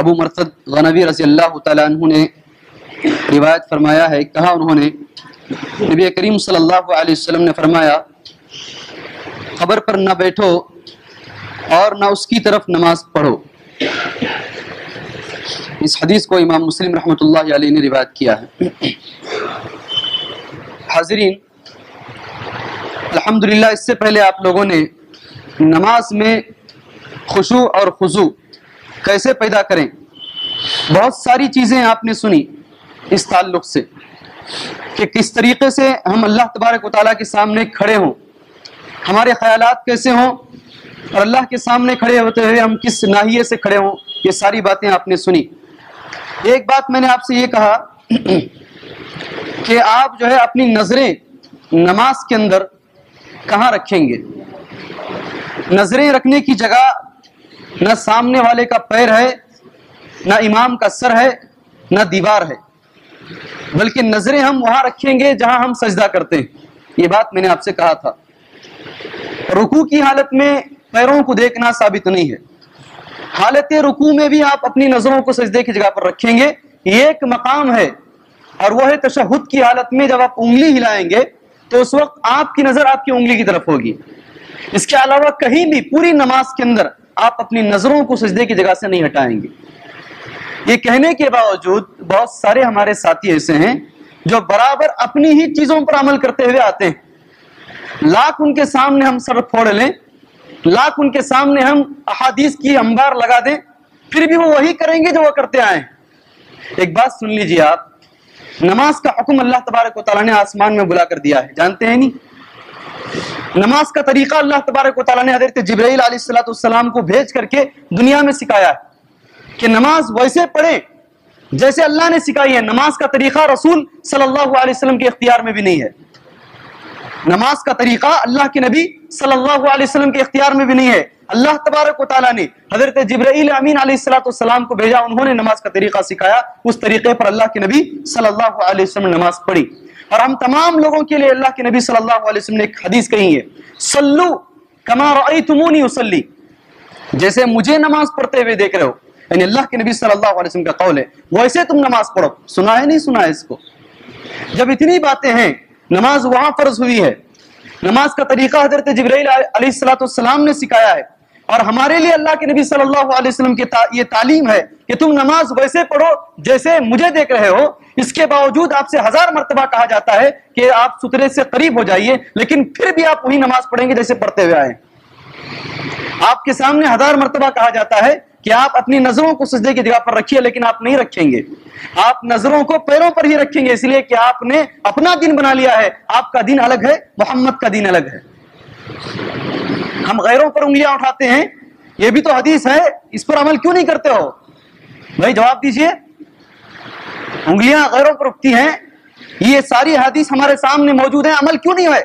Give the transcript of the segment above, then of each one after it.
अबू मरसद गनवी रजी अल्लाह तु ने रिवायत फरमाया है कहा उन्होंने नबी करीम सल्लल्लाहु अलैहि वसल्लम ने फरमाया खबर पर न बैठो और न उसकी तरफ नमाज पढ़ो इस हदीस को इमाम मुस्लिम अलैहि ने रिवायत किया है। हाजरीन, अल्हम्दुलिल्लाह, इससे पहले आप लोगों ने नमाज़ में खुशू और खुजू कैसे पैदा करें? बहुत सारी चीज़ें आपने सुनी इस ताल्लुक से कि किस तरीके से हम अल्लाह तबारक ताली के सामने खड़े हों। हमारे ख्यालात कैसे हों और अल्लाह के सामने खड़े होते हुए हम किस नाहिए से खड़े हों? ये सारी बातें आपने सुनी। एक बात मैंने आपसे ये कहा कि आप जो है अपनी नज़रें नमाज़ के अंदर कहाँ रखेंगे? नज़रें रखने की जगह न सामने वाले का पैर है, न इमाम का सर है, न दीवार है। बल्कि नज़रें हम वहाँ रखेंगे जहाँ हम सजदा करते हैं। ये बात मैंने आपसे कहा था। रुकू की हालत में पैरों को देखना साबित नहीं है। हालत रुकू में भी आप अपनी नज़रों को सजदे की जगह पर रखेंगे। ये एक मकाम है। और वह है तशहुद की हालत में जब आप उंगली हिलाएँगे तो उस वक्त आपकी नज़र आपकी उंगली की तरफ़ होगी। इसके अलावा कहीं भी पूरी नमाज़ के अंदर आप अपनी नज़रों को सजदे की जगह से नहीं हटाएँगे। ये कहने के बावजूद बहुत सारे हमारे साथी ऐसे हैं, जो बराबर अपनी ही चीज़ों पर अमल करते हुए आते हैं। लाख उनके सामने हम सर फोड़ लें लाख उनके सामने हम अहादीस की अंबार लगा दें, फिर भी वो वही करेंगे जो वो करते आए एक बात सुन लीजिए आप, नमाज़ का हुक्म अल्लाह तबारक ताला ने आसमान में बुला कर दिया है, जानते हैं नहीं? नमाज़ का तरीका अल्लाह तबारक ताला ने हज़रत जब्राइल अलैहिस्सलाम को भेज करके दुनिया में सिखाया है कि नमाज़ वैसे पढ़े, जैसे अल्लाह ने सिखाई है, नमाज़ का तरीका रसूल सल्लल्लाहु अलैहि वसल्लम के इख्तियार में भी नहीं है। नमाज़ का तरीका अल्लाह के नबी सल्लल्लाहु अलैहि वसल्लम के इख्तियार में भी नहीं है। अल्लाह तबारक ताला ने हज़रत जिब्राइल अमीन अलैहिस्सलाम को भेजा, उन्होंने नमाज़ का तरीका सिखाया। उस तरीके पर अल्लाह के नबी सल्लल्लाहु अलैहि वसल्लम नमाज़ पढ़ी। और हम तमाम लोगों के लिए अल्लाह के नबी सल्लल्लाहु अलैहि वसल्लम ने एक हदीस कही है, सल्लू कमा उसल्ली। जैसे मुझे नमाज़ पढ़ते हुए देख रहे हो, यानी अल्लाह के नबी सल्लल्लाहु अलैहि वसल्लम का कौल है, वैसे तुम नमाज़ पढ़ो। सुना है नहीं सुना है इसको। जब इतनी बातें हैं नमाज़ वहाँ फ़र्ज़ हुई है। नमाज़ का तरीका हज़रत जबराइल ने सिखाया है। और हमारे लिए अल्लाह के नबी सल्लल्लाहु अलैहि वसल्लम की ता, ये तालीम है कि तुम नमाज़ वैसे पढ़ो जैसे मुझे देख रहे हो। इसके बावजूद आपसे हज़ार मरतबा कहा जाता है कि आप सुतरे से करीब हो जाइए लेकिन फिर भी आप वही नमाज़ पढ़ेंगे जैसे पढ़ते हुए आए आपके सामने हज़ार मरतबा कहा जाता है कि आप अपनी नज़रों को सजदे की जगह पर रखिए, लेकिन आप नहीं रखेंगे। आप नज़रों को पैरों पर ही रखेंगे, इसलिए कि आपने अपना दिन बना लिया है। आपका दिन अलग है, मोहम्मद का दिन अलग है। हम गैरों पर उंगलियाँ उठाते हैं। यह भी तो हदीस है, इस पर अमल क्यों नहीं करते हो? भाई जवाब दीजिए। उंगलियाँ गैरों पर उठती हैं। ये सारी हदीस हमारे सामने मौजूद है, अमल क्यों नहीं है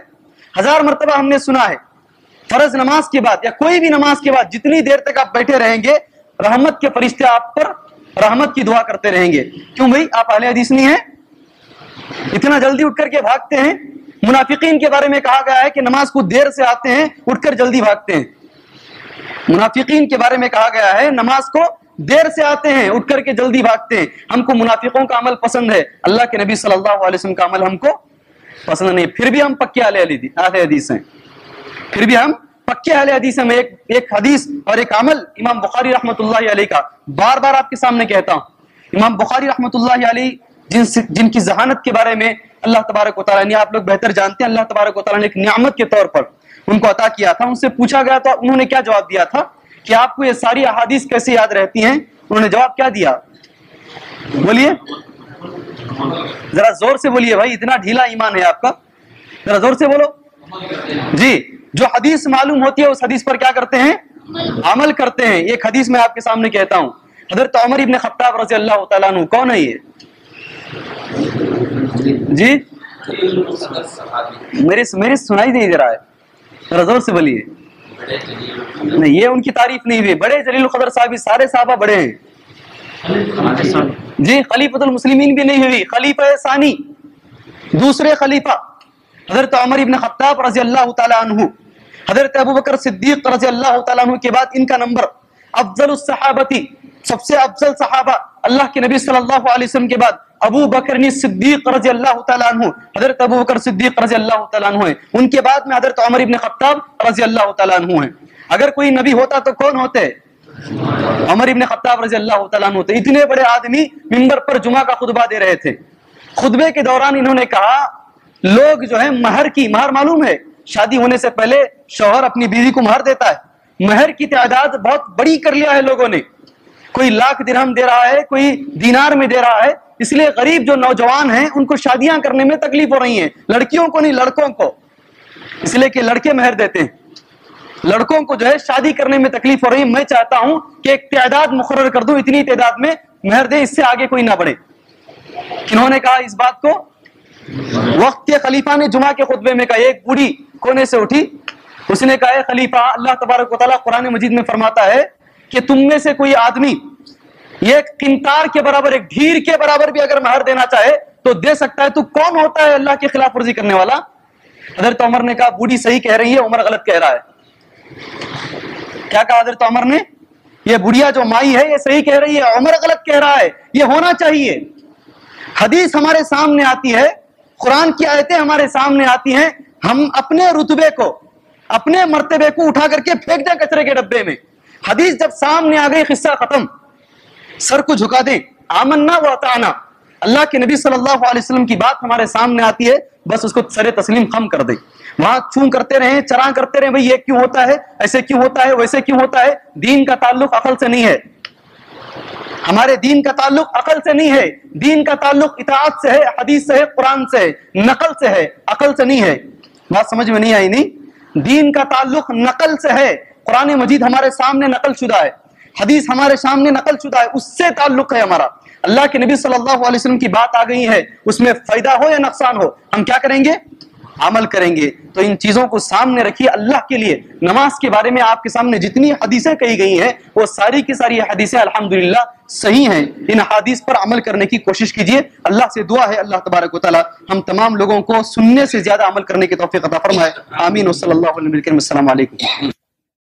हज़ार मरतबा हमने सुना है। फ़र्ज़ नमाज़ के बाद या कोई भी नमाज़ के बाद जितनी देर तक आप बैठे रहेंगे रहमत के फरिश्ते आप पर रहमत की दुआ करते रहेंगे। क्यों भाई? आप अहले हदीस नहीं है? इतना जल्दी उठ करके भागते हैं? मुनाफिकीन के बारे में कहा गया है कि नमाज़ को देर से आते हैं, उठकर जल्दी भागते हैं। मुनाफिकीन के बारे में कहा गया है, नमाज़ को देर से आते हैं उठ करके जल्दी भागते हैं। हमको मुनाफिकों का अमल पसंद है। अल्लाह के नबी सल्लल्लाहु अलैहि वसल्लम का अमल हमको पसंद नहीं। फिर भी हम पक्के अहले हदीस हैं। फिर भी हम पक्के अहले हदीस में एक एक हदीस और एक अमल इमाम बुखारी अलैह का बार बार आपके सामने कहता हूँ। इमाम बुखारी अलैह जिन जिनकी जहानत के बारे में अल्लाह तबारक ने आप लोग बेहतर जानते हैं, अल्लाह तबारक ने एक नियामत के तौर पर उनको अता किया था। उनसे पूछा गया था, उन्होंने क्या जवाब दिया था कि आपको ये सारी अहादीस कैसे याद रहती हैं? उन्होंने जवाब क्या दिया? बोलिए। जरा ज़ोर से बोलिए भाई, इतना ढीला ईमान है आपका। जरा ज़ोर से बोलो। जी। जो हदीस मालूम होती है, उस हदीस पर क्या करते हैं? अमल करते हैं। एक हदीस मैं आपके सामने कहता हूँ। हज़रत उमर इब्न खत्ताब रज़ी अल्लाह तआला कौन है ये? जी? मेरे मेरे सुनाई नहीं दे रहा है। जरा ज़ोर से बोलिए। नहीं, ये उनकी तारीफ़ नहीं हुई। बड़े जलील कदर साहब सारे साहबा बड़े हैं। जी, खलीफतुल मुस्लिमीन भी नहीं हुई। खलीफा सानी, दूसरे खलीफा। हज़रत उमर इब्न खत्ताब रज़ी अल्लाह अन्हु, हज़रत अबू बकर सिद्दीक रज़ी अल्लाह अन्हु के बाद इनका नंबर, अफजल सहाबती, सबसे अफजल सहाबा, अल्लाह के नबी सल्लल्लाहु अलैहि वसल्लम के बाद अबू बकर सिद्दीक रज़ी अल्लाह अन्हु, हज़रत अबू बकर सिद्दीक रज़ी अल्लाह अन्हु है। उनके बाद में हज़रत उमर इब्न खत्ताब रज़ी अल्लाह अन्हु है। अगर कोई नबी होता तो कौन होते? अमर इब्न खत्ताब रज़ी अल्लाह अन्हु थे इतने बड़े आदमी मिंबर पर जुमा का खुतबा दे रहे थे। खुतबे के दौरान इन्होंने कहा लोग जो है, महर की महर मालूम है। शादी होने से पहले शोहर अपनी बीवी को महर देता है। महर की तादाद बहुत बड़ी कर लिया है लोगों ने। कोई लाख दिरहम दे रहा है, कोई दीनार में दे रहा है। इसलिए गरीब जो नौजवान हैं, उनको शादियाँ करने में तकलीफ़ हो रही है। लड़कियों को नहीं, लड़कों को। इसलिए कि लड़के महर देते हैं। लड़कों को जो है, शादी करने में तकलीफ़ हो रही है। मैं चाहता हूँ कि एक तादाद मुकर कर दूँ, इतनी तादाद में महर दे, इससे आगे कोई ना बढ़े। किन्होंने कहा इस बात को? वक्त के खलीफा ने जुमा के खुतबे में कहा, एक बूढ़ी कोने से उठी। उसने कहा खलीफा, अल्लाह तबारक कुरान मजीद में फरमाता है कि तुम में से कोई आदमी एक किंतार के बराबर, एक ढीर के बराबर भी अगर महर देना चाहे तो दे सकता है। तो कौन होता है अल्लाह के खिलाफ वर्जी करने वाला? हज़रत उमर ने कहा, बूढ़ी सही कह रही है, उमर गलत कह रहा है। क्या कहा हज़रत उमर ने? ये बुढ़िया जो माई है, ये सही कह रही है, उमर गलत कह रहा है, ये होना चाहिए। हदीस हमारे सामने आती है कुरान की आयतें हमारे सामने आती हैं, हम अपने रुतबे को, अपने मर्तबे को उठा करके फेंक दें कचरे के डब्बे में। हदीस जब सामने आ गई, किस्सा खत्म। सर को झुका दें। आमन्ना व अताना। अल्लाह के नबी सल्लल्लाहु अलैहि वसल्लम की बात हमारे सामने आती है, बस उसको सरे तस्लीम खम कर दे। वहाँ चूं करते रहे, चरा करते रहे, भाई, ये क्यों होता है, ऐसे क्यों होता है, वैसे क्यों होता है? दीन का ताल्लुक अकल से नहीं है। हमारे दीन का ताल्लुक अकल से नहीं है। दीन का ताल्लुक इताअत से है, हदीस से है, कुरान से है, नकल से है, अकल से नहीं है। बात समझ में नहीं आई नहीं? दीन का ताल्लुक नकल से है। कुरान मजीद हमारे सामने नकल शुदा है। हदीस हमारे सामने नकल शुदा है। उससे ताल्लुक है हमारा। अल्लाह के नबी सल्लल्लाहु अलैहि वसल्लम की बात आ गई है, उसमें फ़ायदा हो या नुकसान हो, हम क्या करेंगे? अमल करेंगे तो इन चीज़ों को सामने रखिए अल्लाह के लिए। नमाज़ के बारे में आपके सामने जितनी हदीसें कही गई हैं, वो सारी की सारी हदीसें अल्हम्दुलिल्लाह सही हैं। इन हदीस पर अमल करने की कोशिश कीजिए। अल्लाह से दुआ है, अल्लाह तबारक वाली हम तमाम लोगों को सुनने से ज़्यादा अमल करने की तोफ़ी अदा फरमाए। आमीन। वसल्लम